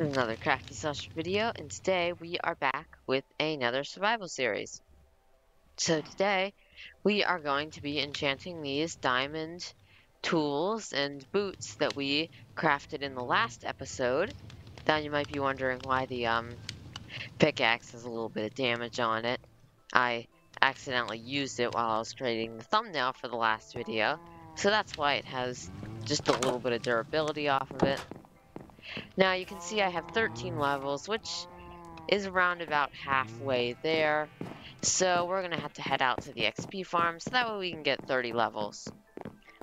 another Crafty Sausage video, and today we are back with another survival series. So today, we are going to be enchanting these diamond tools and boots that we crafted in the last episode. Now you might be wondering why the um, pickaxe has a little bit of damage on it. I accidentally used it while I was creating the thumbnail for the last video, so that's why it has just a little bit of durability off of it. Now you can see I have 13 levels, which is around about halfway there. So we're going to have to head out to the XP farm so that way we can get 30 levels.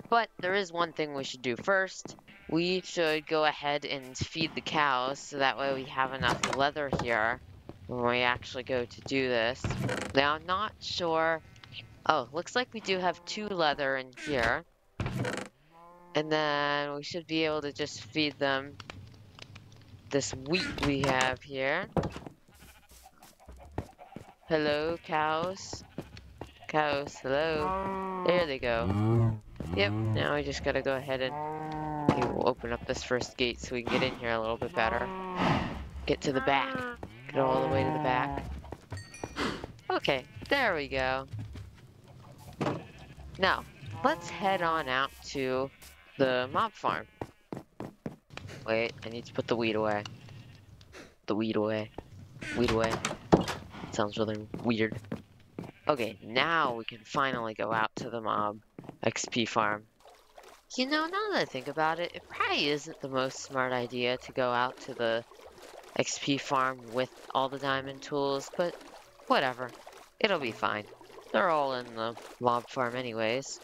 But there is one thing we should do first. We should go ahead and feed the cows so that way we have enough leather here when we actually go to do this. Now I'm not sure. Oh, looks like we do have two leather in here. And then we should be able to just feed them this wheat we have here. Hello, cows. Cows, hello. There they go. Yep, now we just gotta go ahead and okay, we'll open up this first gate so we can get in here a little bit better. Get to the back. Get all the way to the back. Okay, there we go. Now, let's head on out to the mob farm. Wait, I need to put the weed away. The weed away. Weed away. Sounds really weird. Okay, now we can finally go out to the mob XP farm. You know, now that I think about it, it probably isn't the most smart idea to go out to the XP farm with all the diamond tools, but whatever. It'll be fine. They're all in the mob farm anyways.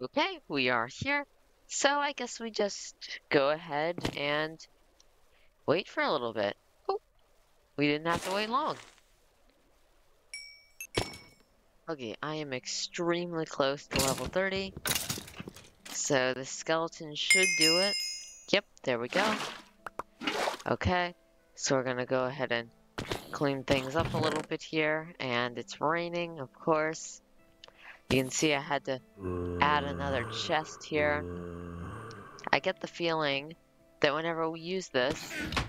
Okay, we are here. So I guess we just go ahead and wait for a little bit. Oh, we didn't have to wait long. Okay, I am extremely close to level 30. So the skeleton should do it. Yep, there we go. Okay, so we're gonna go ahead and clean things up a little bit here. And it's raining, of course. You can see I had to add another chest here. I get the feeling that whenever we use this,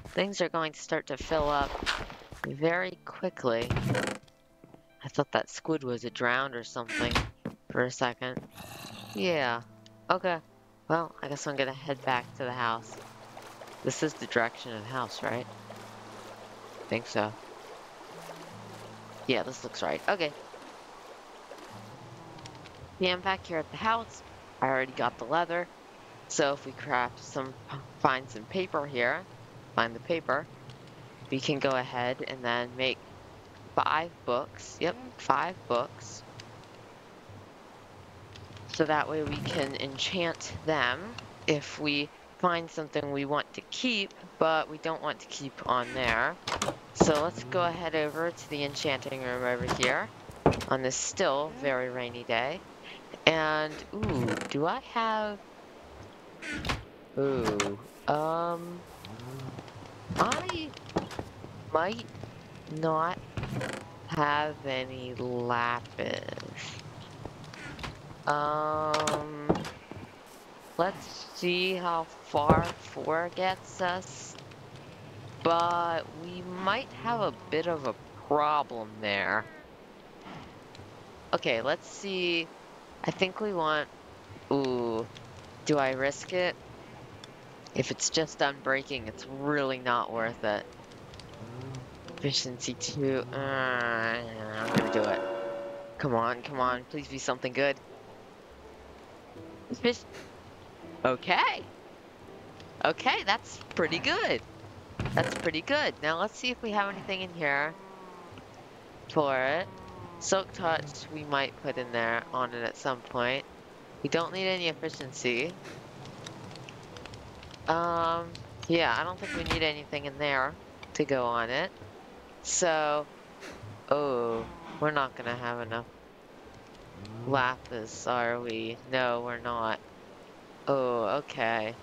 things are going to start to fill up very quickly. I thought that squid was a drowned or something for a second. Yeah. Okay. Well, I guess I'm gonna head back to the house. This is the direction of the house, right? think so. Yeah, this looks right. Okay. Yeah, I'm back here at the house. I already got the leather. So if we craft some, find some paper here, find the paper, we can go ahead and then make five books. Yep, five books. So that way we can enchant them if we find something we want to keep, but we don't want to keep on there. So let's go ahead over to the enchanting room over here on this still very rainy day. And, ooh, do I have... Ooh, um... I might not have any lapis. Um... Let's see how far 4 gets us. But we might have a bit of a problem there. Okay, let's see I think we want... Ooh. Do I risk it? If it's just unbreaking, it's really not worth it. Efficiency 2. Uh, I'm gonna do it. Come on, come on. Please be something good. Okay. Okay, that's pretty good. That's pretty good. Now let's see if we have anything in here for it. Silk Touch we might put in there on it at some point. We don't need any efficiency. Um, yeah, I don't think we need anything in there to go on it. So, oh, we're not gonna have enough lapis, are we? No, we're not. Oh, okay.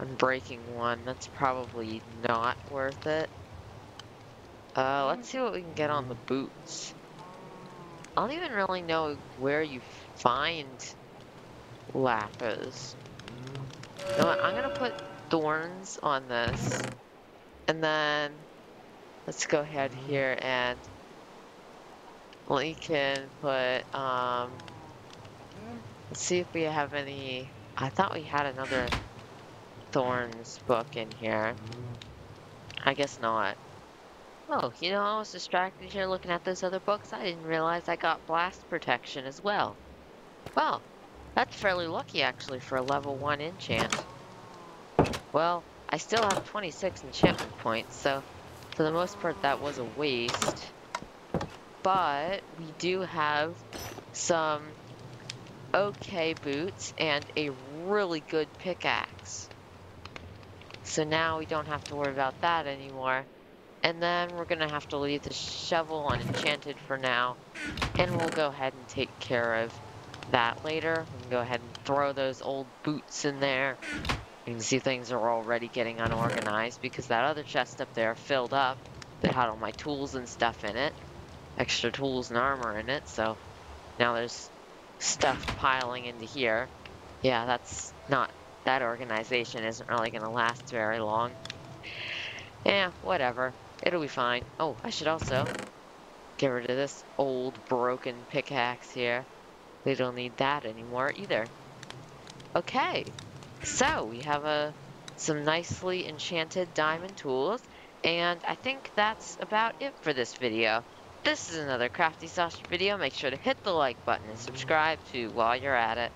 Unbreaking one, that's probably not worth it. Uh, let's see what we can get on the boots. I don't even really know where you find lapis. You know I'm gonna put thorns on this And then let's go ahead here and we can put, um, let's see if we have any, I thought we had another Thorns book in here. I guess not. Oh, you know, I was distracted here looking at those other books. I didn't realize I got blast protection as well. Well, that's fairly lucky actually for a level 1 enchant. Well, I still have 26 enchantment points, so for the most part that was a waste. But we do have some okay boots and a really good pickaxe. So now we don't have to worry about that anymore. And then we're going to have to leave the shovel unenchanted for now. And we'll go ahead and take care of that later. We can go ahead and throw those old boots in there. You can see things are already getting unorganized because that other chest up there filled up. That had all my tools and stuff in it. Extra tools and armor in it, so now there's stuff piling into here. Yeah, that's not, that organization isn't really going to last very long. Yeah, whatever. It'll be fine. Oh, I should also get rid of this old broken pickaxe here. We don't need that anymore either. Okay, so we have a some nicely enchanted diamond tools, and I think that's about it for this video. This is another Crafty Sausage video. Make sure to hit the like button and subscribe too while you're at it.